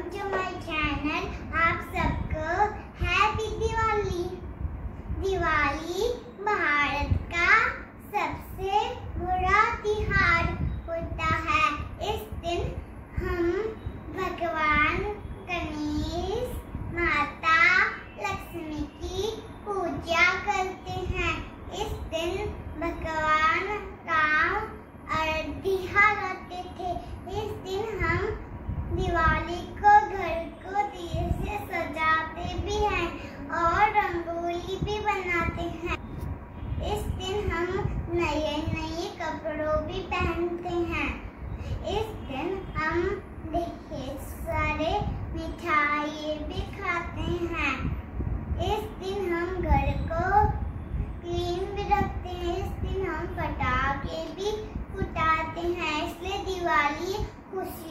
Welcome to my channel आप सबको happy Diwali Diwali Bharat कपड़ों भी पहनते हैं। इस दिन हम देखे सारे मिठाई भी खाते हैं। इस दिन हम घर को क्लीन भी रखते हैं। इस दिन हम पटाखे भी फुटाते हैं। इसलिए दिवाली खुशी